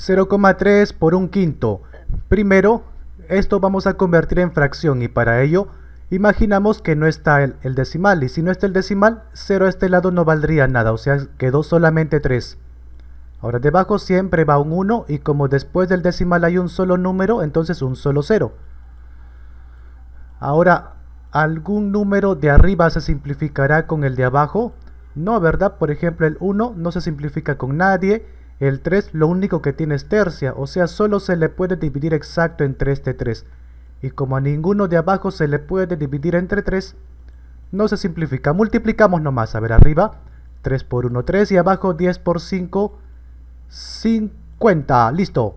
0,3 por un quinto. Primero, esto vamos a convertir en fracción y para ello imaginamos que no está el, decimal y si no está el decimal, 0 a este lado no valdría nada, o sea, quedó solamente 3. Ahora debajo siempre va un 1 y como después del decimal hay un solo número, entonces un solo 0. Ahora, ¿algún número de arriba se simplificará con el de abajo? No, ¿verdad? Por ejemplo, el 1 no se simplifica con nadie, el 3 lo único que tiene es tercia, o sea, solo se le puede dividir exacto entre este 3. Y como a ninguno de abajo se le puede dividir entre 3, no se simplifica. Multiplicamos nomás, a ver, arriba, 3 por 1, 3 y abajo 10 por 5, 50. Listo.